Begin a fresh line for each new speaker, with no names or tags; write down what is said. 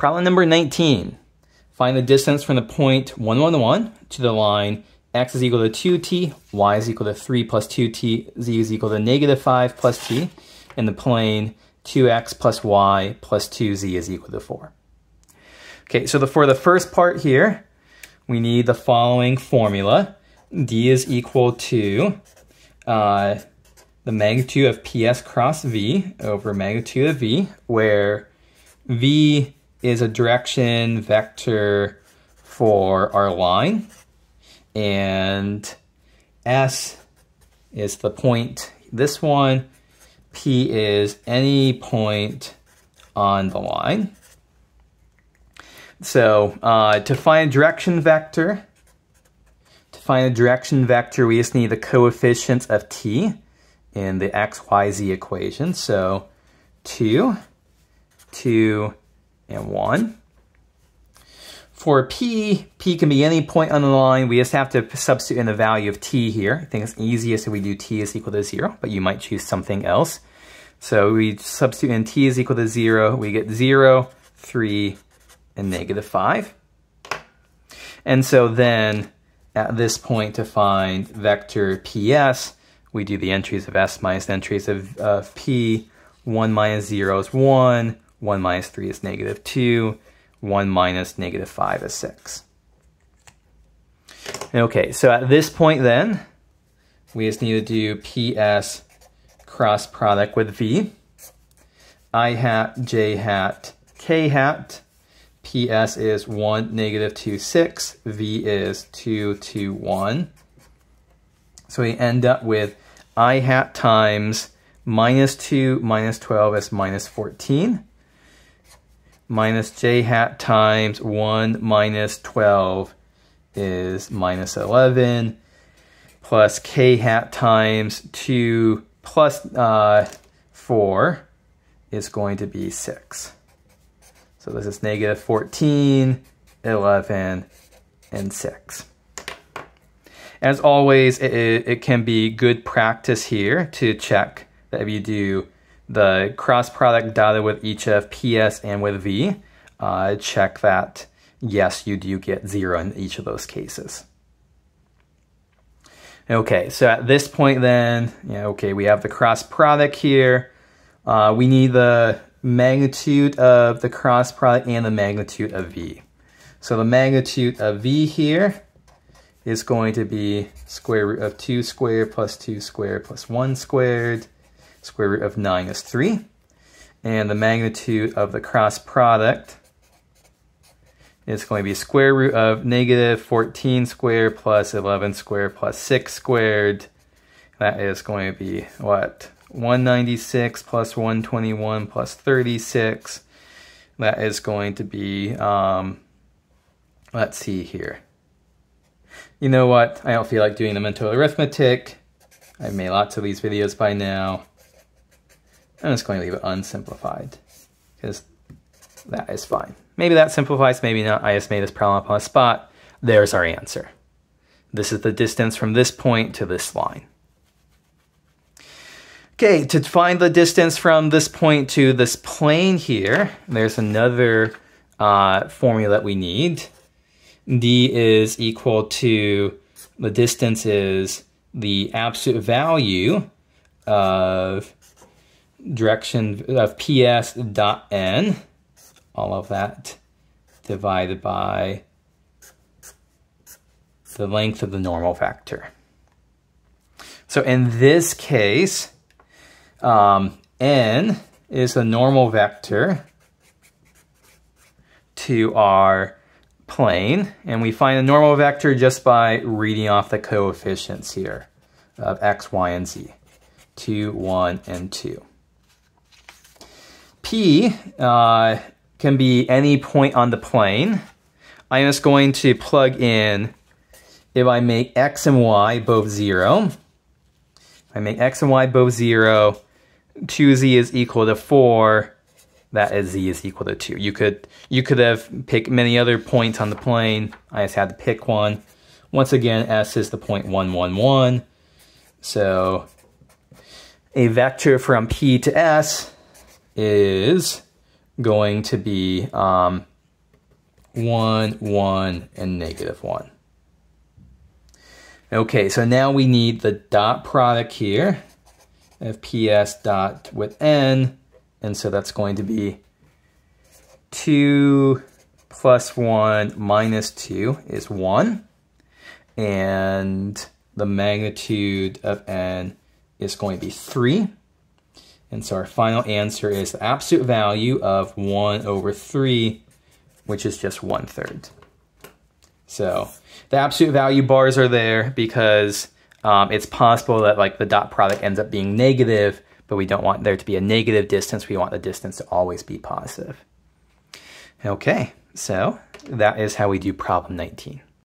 Problem number 19. Find the distance from the point 1, 1, 1 to the line x is equal to 2t, y is equal to 3 plus 2t, z is equal to negative 5 plus t, and the plane 2x plus y plus 2z is equal to 4. Okay, so the, for the first part here, we need the following formula. d is equal to uh, the magnitude of ps cross v over magnitude of v, where v is a direction vector for our line, and S is the point, this one, P is any point on the line. So uh, to find a direction vector, to find a direction vector, we just need the coefficients of t in the x, y, z equation. So 2, 2, and 1. For p, p can be any point on the line. We just have to substitute in the value of t here. I think it's easiest if we do t is equal to 0, but you might choose something else. So we substitute in t is equal to 0. We get 0, 3, and negative 5. And so then at this point to find vector ps, we do the entries of s minus the entries of, of p. 1 minus 0 is 1, 1 minus 3 is negative 2, 1 minus negative 5 is 6. Okay, so at this point then, we just need to do PS cross product with V. I hat, J hat, K hat. PS is 1, negative 2, 6. V is 2, 2, 1. So we end up with I hat times minus 2 minus 12 is minus 14 minus j hat times 1 minus 12 is minus 11 plus k hat times 2 plus, uh, 4 is going to be 6. So this is negative 14, 11, and 6. As always, it, it can be good practice here to check that if you do the cross product data with each of PS and with V, uh, check that yes, you do get zero in each of those cases. Okay, so at this point then, yeah, okay, we have the cross product here. Uh, we need the magnitude of the cross product and the magnitude of V. So the magnitude of V here is going to be square root of 2 squared plus 2 squared plus 1 squared Square root of 9 is 3. And the magnitude of the cross product is going to be square root of negative 14 squared plus 11 squared plus 6 squared. That is going to be what? 196 plus 121 plus 36. That is going to be, um, let's see here. You know what? I don't feel like doing the mental arithmetic. I've made lots of these videos by now. I'm just going to leave it unsimplified because that is fine. Maybe that simplifies, maybe not. I just made this problem up on the spot. There's our answer. This is the distance from this point to this line. Okay, to find the distance from this point to this plane here, there's another uh, formula that we need. d is equal to, the distance is the absolute value of direction of ps dot n, all of that divided by the length of the normal vector. So in this case, um, n is the normal vector to our plane, and we find the normal vector just by reading off the coefficients here of x, y, and z, 2, 1, and 2. P uh, can be any point on the plane. I'm just going to plug in, if I make x and y both 0, I make x and y both 0, 2z is equal to 4, that is z is equal to 2. You could, you could have picked many other points on the plane. I just had to pick one. Once again, s is the point 1, 1, 1. So a vector from p to s is going to be um, 1, 1, and negative 1. Okay, so now we need the dot product here of PS dot with N, and so that's going to be 2 plus 1 minus 2 is 1, and the magnitude of N is going to be 3. And so our final answer is the absolute value of 1 over 3, which is just 1 third. So the absolute value bars are there because um, it's possible that like the dot product ends up being negative, but we don't want there to be a negative distance. We want the distance to always be positive. Okay, so that is how we do problem 19.